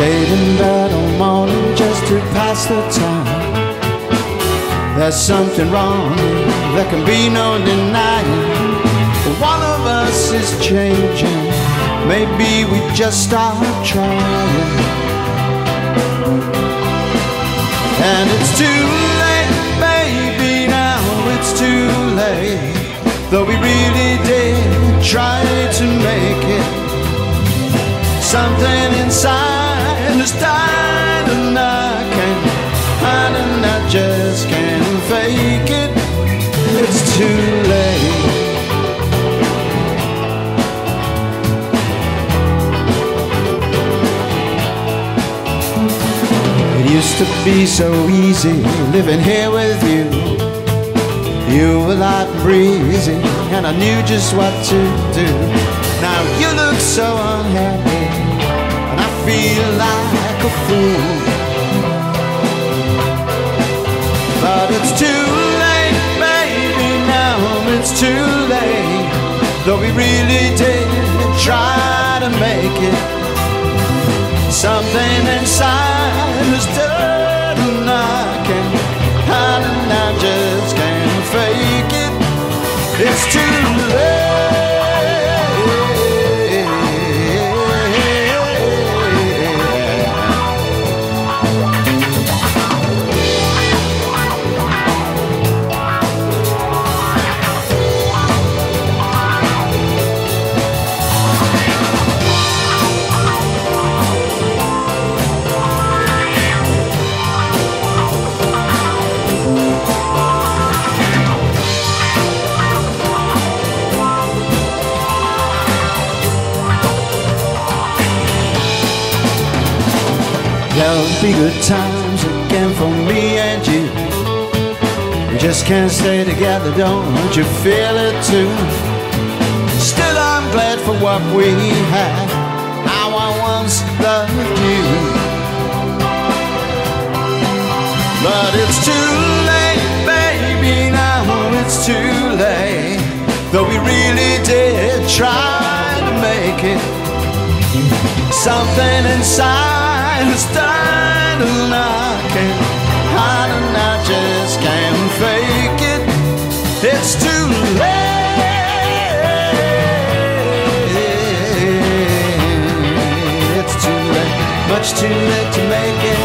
Stayed in bed all morning just to pass the time. There's something wrong, there can be no denying. One of us is changing, maybe we just start trying. And it's too late, baby, now it's too late. Though we really did try to make it. Something inside has died and I can't hide and I just can't fake it. It's too late. It used to be so easy living here with you. You were light and breezy, and I knew just what to do. Now you look so unhappy, and feel like a fool. But it's too late, baby, now it's too late. Though we really did try to make it. Something inside is dead and I can't hide and I just can't fake it. It's too There'll be good times again for me and you. We just can't stay together, don't you feel it too? Still, I'm glad for what we had, how I once loved you. But it's too late, baby, now it's too late. Though we really did try to make it. Something inside It's too late. It's too late, much too late.